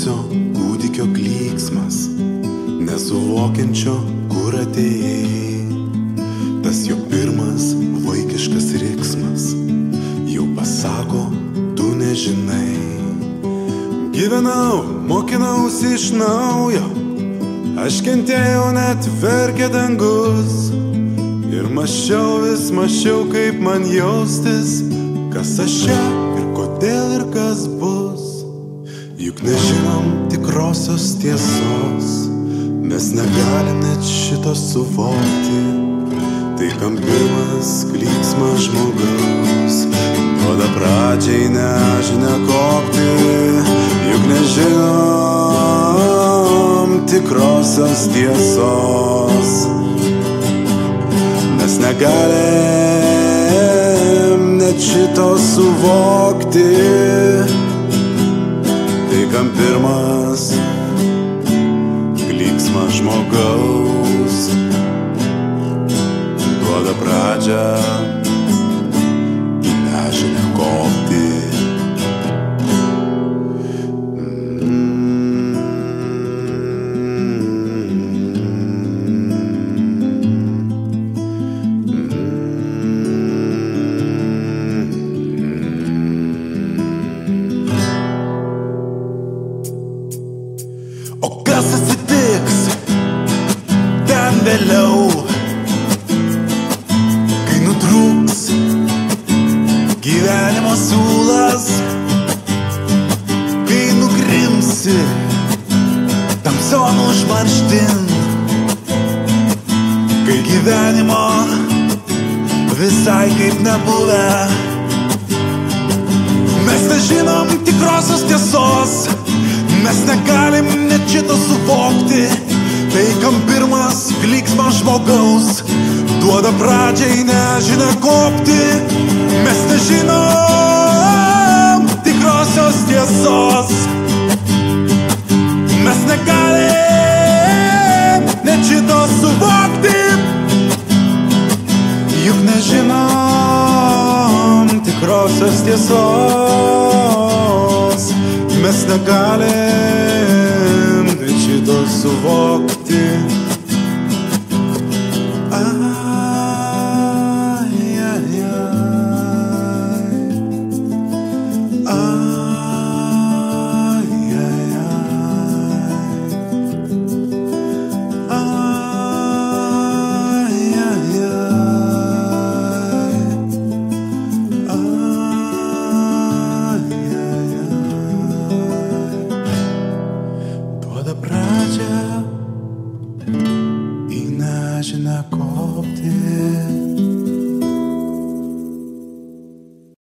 gimusio kūdikio klyksmas, nesuvokiančio, kur atėjai. Tas jo pirmas vaikiškas riksmas jau pasako, tu nežinai. Gyvenau, mokinausi iš naujo, aš kentėjau net verkė dangus. Ir mašiau vis mašiau, kaip man jaustis, kas aš čia ir kodėl ir kas bus. Juk nežinom tikrosios tiesos, mes negalim net šito suvokti. Tai kam pirmas klyksmas žmogaus, duoda pradžiai nežinia kopti, juk nežinom tikrosios tiesos. Mes negalim net šito suvokti. Kam pirmas. Klyksmas žmogaus. Duoda pradžią vėliau, kai nutrūks gyvenimo siūlas, kai nugrimsi tamsion užmarštin, kai gyvenimo visai kaip nebuvę. Mes nežinom tikrosios tiesos, mes negalim net šito suvokti. Duoda pradžiai nežinia kopti. Mes nežinom tikrosios tiesos. Mes negalim net šito suvokti. Juk nežinom tikrosios tiesos. Mes negalim net šito suvokti. Pradžią į nežinę kopti.